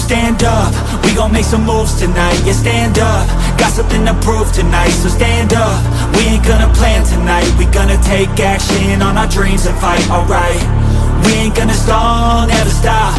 stand up, we gon' make some moves tonight Yeah, stand up, got something to prove tonight So stand up, we ain't gonna plan tonight We gonna take action on our dreams and fight, alright. We ain't gonna stall, never stop.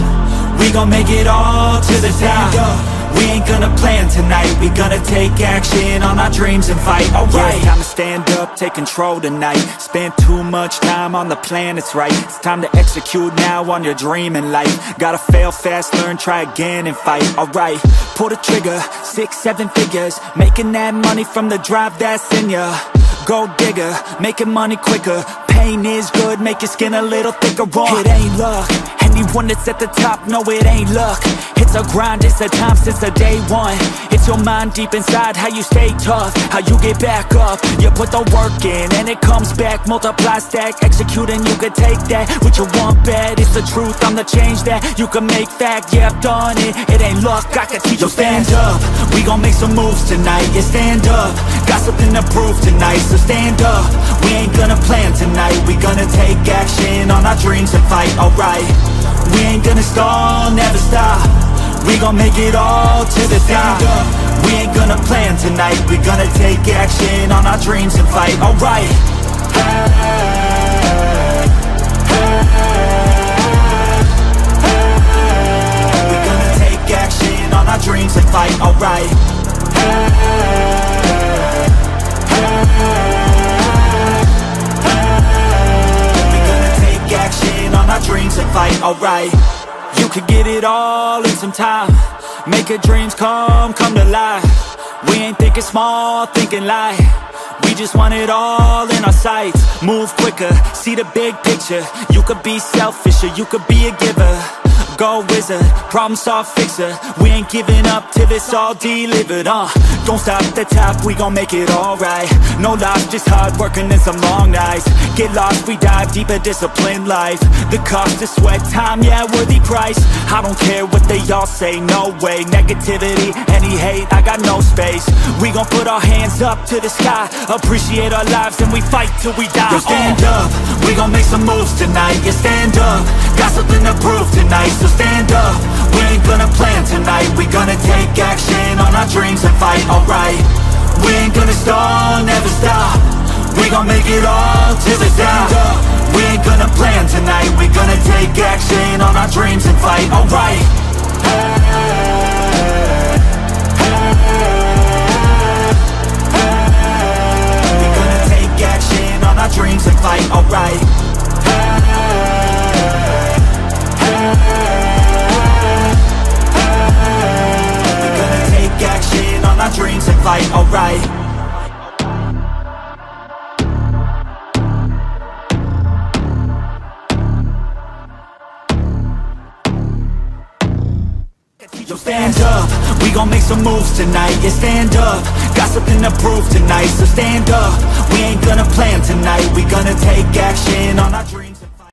We gon' make it all to the top we ain't gonna plan tonight. We gonna take action on our dreams and fight. Alright, yeah, time to stand up, take control tonight. Spend too much time on the plan, it's right. It's time to execute now on your dream in life. Gotta fail fast, learn, try again and fight. Alright, pull the trigger, six, seven figures. Making that money from the drive that's in ya. Gold digger, making money quicker. Pain is good, make your skin a little thicker. It ain't luck, anyone that's at the top know it ain't luck. It's a grind, it's a time since the day one. It's your mind deep inside, how you stay tough How you get back up, you put the work in And it comes back, multiply, stack Executing, you can take that, what you want bad It's the truth, I'm the change that you can make fact. Yeah, I've done it, it ain't luck, I can teach you stand up, we gon' make some moves tonight. Yeah, stand up, got something to prove tonight So stand up, we ain't gonna plan tonight. We gonna take action on our dreams and fight, alright ain't gonna stall, never stop. We gon' make it all to the top. We ain't gonna plan tonight. We gonna take action on our dreams and fight, alright fight, alright. You could get it all in some time. Make your dreams come, come to life. We ain't thinking small, thinking light. We just want it all in our sights. Move quicker, see the big picture. You could be selfish or you could be a giver Go wizard, problem solve fixer. We ain't giving up till it's all delivered, uh. Don't stop at the top, we gon' make it alright. No loss, just hard working and some long nights. Get lost, we dive deeper, disciplined life. The cost of sweat, time, yeah, worthy price I don't care what they all say, no way. Negativity, any hate, I got no space. We gon' put our hands up to the sky. Appreciate our lives and we fight till we die Yo, stand uh. up, we gon' make some moves tonight. Yeah, stand up, got something to prove tonight So stand up. We ain't gonna plan tonight. We gonna take action on our dreams and fight, alright? We ain't gonna stall, never stop. We gon' make it all to the top We ain't gonna plan tonight. We gonna take action on our dreams and fight, alright alright Yo, stand up, we gon' make some moves tonight. Yeah, stand up, got something to prove tonight So stand up, we ain't gonna plan tonight. We gonna take action on our dreams